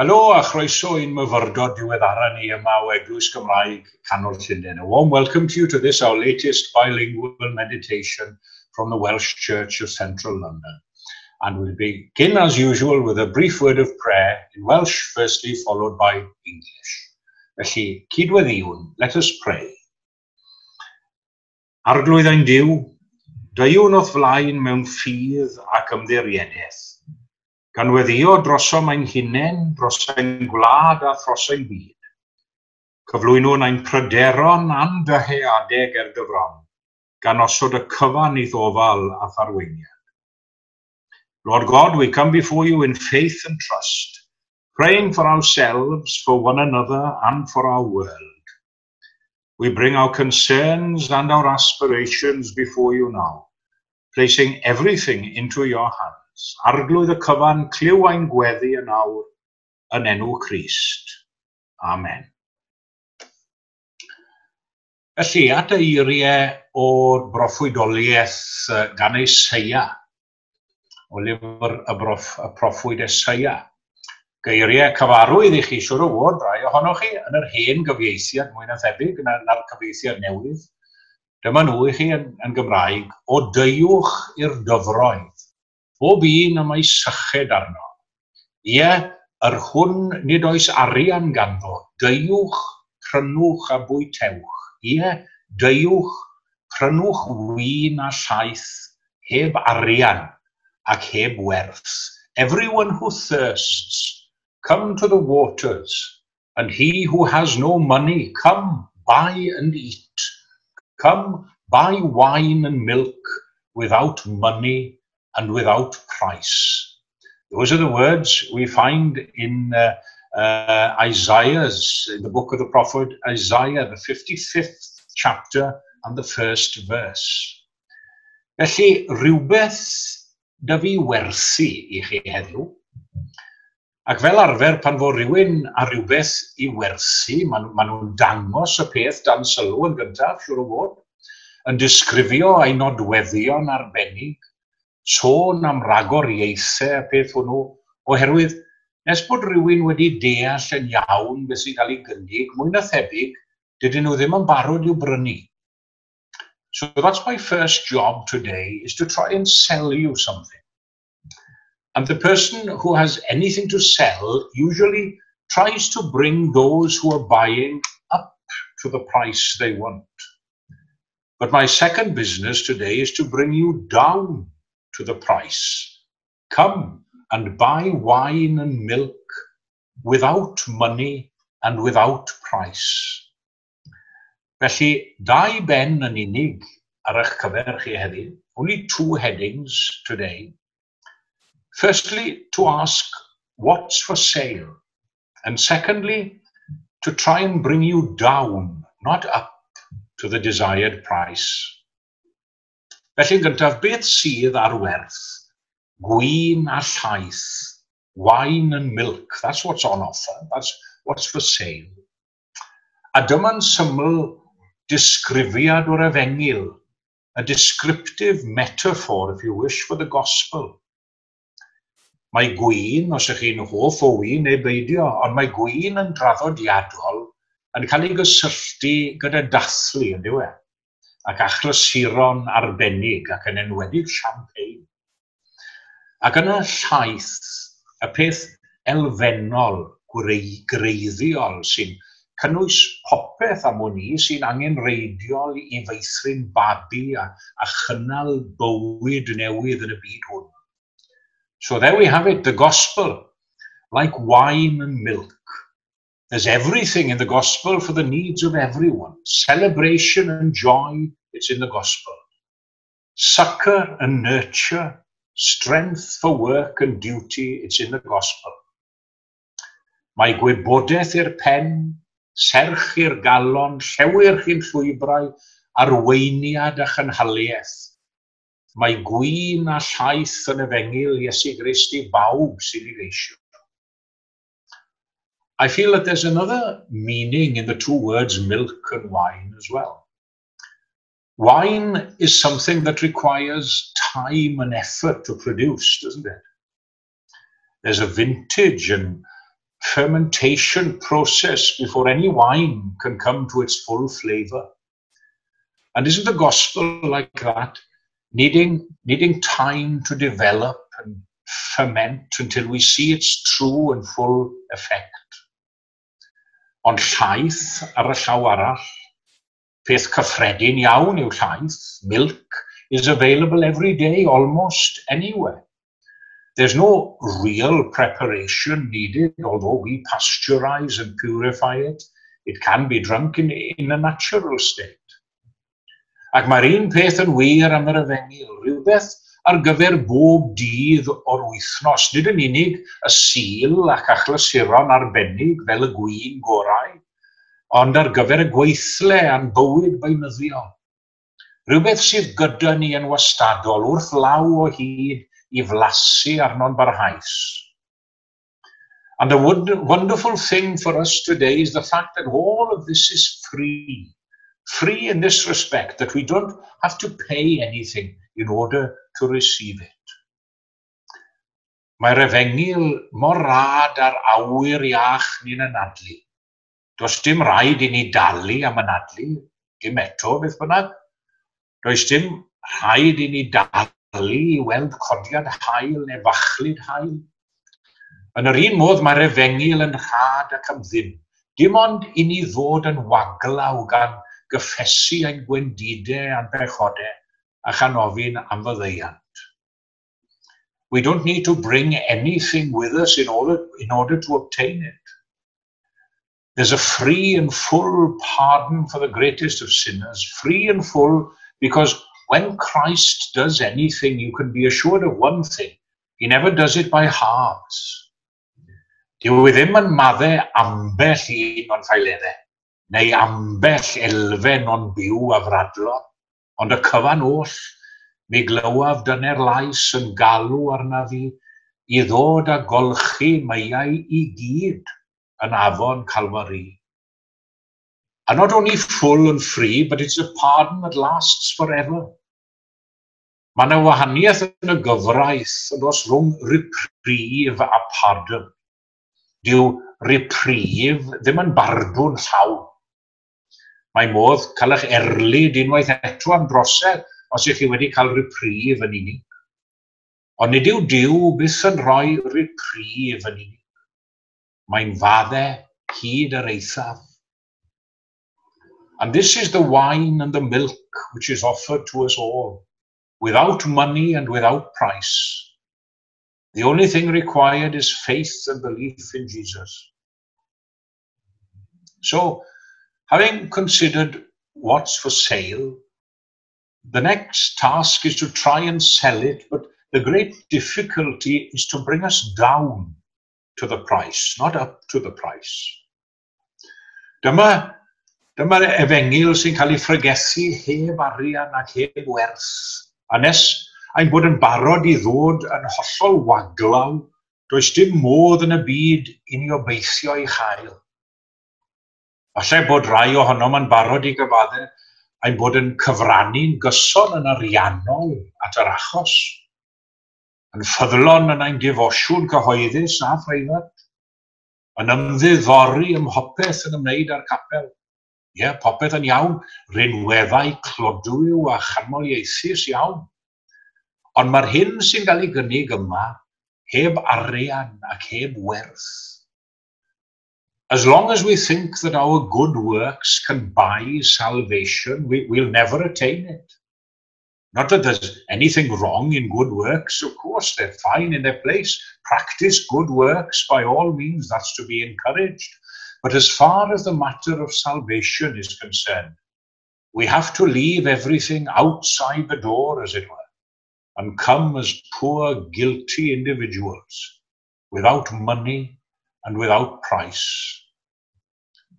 Helo a chroeso i'n myfyrdod diweddara ni yma o Eglwys Gymraeg Canol Llundain. A warm welcome to you to this, our latest bilingual meditation from the Welsh Church of Central London. And we'll begin as usual with a brief word of prayer in Welsh firstly, followed by English. Felly, cydweddiwn, let us pray. Arglwydd ein diw, dwywn o'th flaen mewn ffydd ac ymddiriedeth – gan weddio drosom ein hunain, dros ein gwlad a thros ein byd. Cyflwynwn ein pryderon andyheadeg er gyfron, gan osod y cyfan i ddofal a tharweiniad. Lord God, we come before you in faith and trust, praying for ourselves, for one another, and for our world. We bring our concerns and our aspirations before you now, placing everything into your hands arglwydd y cyfan cliw ein gweddi yn awr yn enw Christ. Amen. Felly, at y eiriau o'r broffwydoliaeth gan Esaia, o lyfr y, broff, y proffwyd Esaia. Geiriau cyfarwydd i chi siwr o fod, rai ohonoch chi, yn yr hen gyfieithiad mwy na thebyg na'r na cyfieithiad newydd. Dyma nhw i chi yn, yn Gymraeg, o deiwch i'r dyfroedd bob un am ei syched arno. Ie, yr hwn nid oes arian ganddo, deiwch, prynwch a bwytewch. Ie, deiwch, prynwch wyn a llaeth, heb arian ac heb werth. Everyone who thirsts, come to the waters, and he who has no money, come, buy and eat. Come, buy wine and milk without money and without price. Those are the words we find in uh, uh, Isaiah's, in the book of the prophet Isaiah, the 55th chapter and the first verse. Felly, rhywbeth da fi werthu i chi heddiw. Ac fel arfer, pan fod rhywun a rhywbeth i werthu, maen ma nhw'n dangos y peth dan sylw yn gyntaf, siwr o fod, yn disgrifio ei nodweddion arbennig, sôn am ragor ieithau a peth hwnnw, oherwydd nes bod rhywun wedi deall yn iawn beth sy'n cael ei gynnig, mwy na thebyg, dydyn nhw ddim yn barod i'w brynu. So that's my first job today, is to try and sell you something. And the person who has anything to sell usually tries to bring those who are buying up to the price they want. But my second business today is to bring you down to the price. Come and buy wine and milk without money and without price. Felly, dau ben yn unig ar eich cyfer chi heddi. Only two headings today. Firstly, to ask what's for sale. And secondly, to try and bring you down, not up, to the desired price. Felly, yn gyntaf, beth sydd ar werth? Gwyn a llaeth. Wine and milk. That's what's on offer. That's what's for sale. A dyma'n syml disgrifiad o'r efengil. A descriptive metaphor, if you wish, for the gospel. Mae gwyn, os ych chi'n hoff o wyn neu beidio, ond mae gwyn yn draddodiadol yn cael ei gysylltu gyda dathlu, yn diwedd ac achlasuron arbennig ac yn enwedig champagne. Ac yn y llaeth, y peth elfennol greu, greiddiol sy'n cynnwys popeth am hwn i sy'n angenreidiol i feithrin babi a, a chynnal bywyd newydd yn y byd hwn. So there we have it, the gospel, like wine and milk. There's everything in the gospel for the needs of everyone celebration and joy, It's in the gospel. Succor and nurture, strength for work and duty, it's in the gospel. Mae gwybodaeth i'r pen, serch i'r galon, llewyrch i'n llwybrau, arweiniad a chynhaliaeth. Mae gwyn a llaeth yn efengil Iesu Grist i bawb sy'n ei geisio. I feel that there's another meaning in the two words milk and wine as well. Wine is something that requires time and effort to produce, doesn't it? There's a vintage and fermentation process before any wine can come to its full flavor. And isn't the gospel like that? Needing, needing time to develop and ferment until we see its true and full effect. Ond llaeth ar y llaw arall, peth cyffredin iawn yw llaeth, milk, is available every day almost anywhere. There's no real preparation needed, although we pasteurize and purify it. It can be drunk in, in a natural state. Ac mae'r un peth yn wir am yr efengil, rhywbeth ar gyfer bob dydd o'r wythnos, nid yn unig y sil ac achlasuron arbennig fel y gwyn gorau, ond ar gyfer y gweithle a'n bywyd beunyddiol. Rhywbeth sydd gyda ni yn wastadol wrth law o hyd i flasu arno'n barhaus. And the wonderful thing for us today is the fact that all of this is free. Free in this respect, that we don't have to pay anything in order to receive it. Mae'r efengil mor rad ar awyr iach ni'n anadlu. Does dim rhaid i ni dalu am anadlu, dim eto beth bynnag. Does dim rhaid i ni dalu i weld codiad hael neu fachlid hael. Yn yr un modd mae'r efengil yn rhad ac am ddim. Dim ond i ni ddod yn waglaw gan gyffesu ein gwendidau a'n bechodau a chanofin am fyddeiant. We don't need to bring anything with us in order, in order to obtain it. There's a free and full pardon for the greatest of sinners, free and full, because when Christ does anything, you can be assured of one thing he never does it by halves. Dyw e ddim yn maddau ambell un o'n ffaileddau, neu ambell elfen o'n byw a fradlo, ond y cyfan oll, mi glywaf dyna'r lais yn galw arna fi i ddod a golchi meiau i gyd yn afon Calvary. And not only full and free, but it's a pardon that lasts forever. Mae yna wahaniaeth yn y gyfraith yn dos rhwng reprieve a pardon. Dyw reprieve ddim yn barbwn llawn. Mae modd cael eich erlyd unwaith eto am brosau os ych chi wedi cael reprieve yn unig. Ond nid yw diw byth yn rhoi reprieve yn unig. Mae'n faddau hyd yr eithaf. And this is the wine and the milk which is offered to us all, without money and without price. The only thing required is faith and belief in Jesus. So, Having considered what's for sale, the next task is to try and sell it, but the great difficulty is to bring us down to the price, not up to the price. Dyma dyma efengil sy'n cael ei phrygethu heb arian ac heb werth, a nes a'n bod yn barod i ddod yn hollol waglaw, does dim modd yn y byd i ni obeithio i chael. Falle bod rai ohonom yn barod i gyfaddau a'n bod yn cyfrannu'n gyson yn ariannol at yr achos yn ffyddlon yn ein defosiwn cyhoeddus a phreifat, yn ymddiddori ym mhopeth yn ymwneud â'r capel. Ie, yeah, popeth yn iawn, rinweddau clodwyw a chanoliaethus iawn. Ond mae'r hyn sy'n cael ei gynnig yma heb arian ac heb werth. As long as we think that our good works can buy salvation, we, we'll never attain it. Not that there's anything wrong in good works, of course, they're fine in their place. Practice good works by all means, that's to be encouraged. But as far as the matter of salvation is concerned, we have to leave everything outside the door, as it were, and come as poor, guilty individuals without money and without price.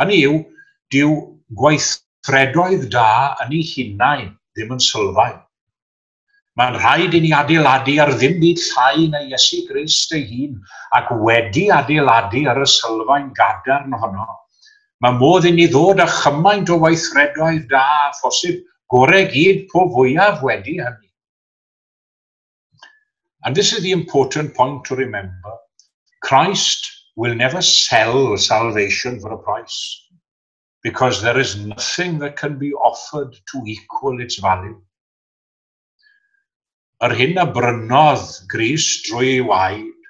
Hynny yw, dyw gweithredoedd da yn ei hunain ddim yn sylfaen. Mae'n rhaid i ni adeiladu ar ddim byd llai na Iesu Grist ei hun ac wedi adeiladu ar y sylfaen gadarn honno. Mae modd i ni ddod â chymaint o weithredoedd da a phosib gorau gyd po fwyaf wedi hynny. And this is the important point to remember. Christ will never sell salvation for a price because there is nothing that can be offered to equal its value yr hyn a brynodd Gris drwy ei waed,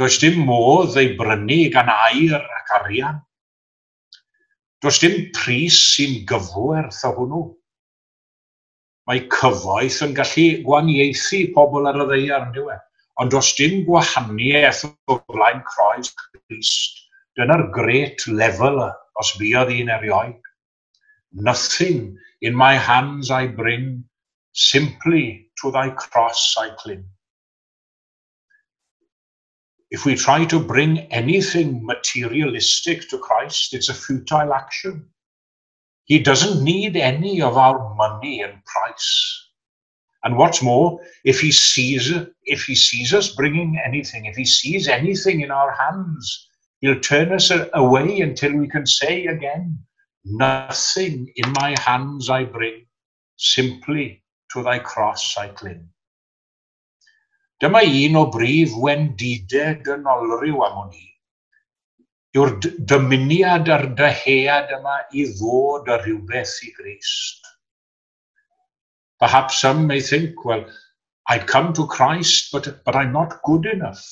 does dim modd ei brynu gan air ac arian. Does dim pris sy'n gyfwerth o hwnnw. Mae cyfoeth yn gallu gwaniaethu pobl ar y ddeiar yn diwedd, e? ond does dim gwahaniaeth o flaen croes Christ. Dyna'r great leveler os buodd un erioed. Nothing in my hands I bring, simply to thy cross I cling. If we try to bring anything materialistic to Christ, it's a futile action. He doesn't need any of our money and price. And what's more, if he sees if he sees us bringing anything, if he sees anything in our hands, he'll turn us away until we can say again, Nothing in my hands I bring, simply to thy cross I cling. Dyma un o brif wendidau dynolryw am hwn i. Yw'r dymuniad a'r dyhead yma i ddod a rhywbeth i Grist. Perhaps some may think, well, I'd come to Christ, but, but I'm not good enough.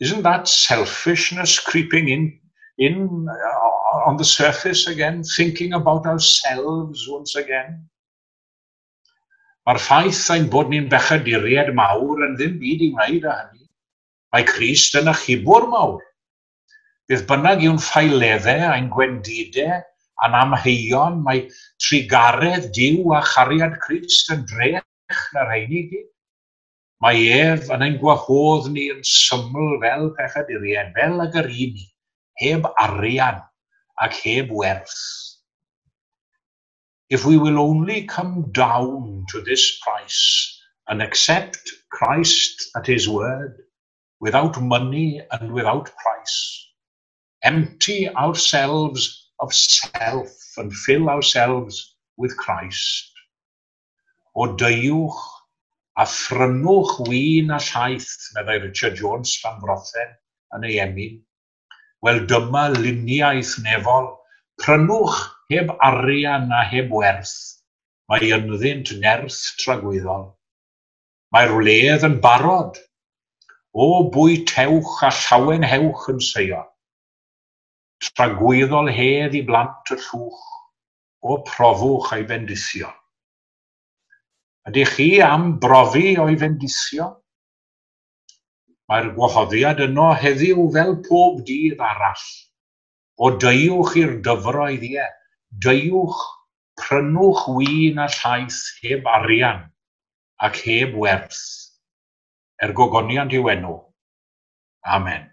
Isn't that selfishness creeping in, in uh, on the surface again, thinking about ourselves once again? Mae'r ffaith ein bod ni'n bechaduried mawr yn ddim byd i wneud â hynny. Mae Christ yn achubwr mawr. Bydd bynnag yw'n ffaileddau a'n gwendidau a'n amheion, mae trigaredd diw a chariad Christ yn drech na'r rhain i gyd. Mae ef yn ein gwahodd ni yn syml fel pechaduried, fel ag yr un, heb arian ac heb werth. If we will only come down to this price and accept Christ at his word, without money and without price, empty ourselves of self and fill ourselves with Christ. O deiwch a ffrynwch win a llaeth, meddai Richard Jones fan brothen yn ei emyn. Wel dyma luniaeth nefol, prynwch heb arian a heb werth, mae ynddynt ners tragwyddol. Mae'r wledd yn barod, o bwy tewch a llawen hewch yn seio. Tragwyddol hedd i blant y llwch, o profwch a'i fendisio. Ydych chi am brofi o'i fendisio? Mae'r gwahoddiad yno heddiw fel pob dydd arall, o deiwch i'r dyfroedd ie, deiwch, prynwch win a llaeth heb arian ac heb wers, er gogoniant yw enw. Amen.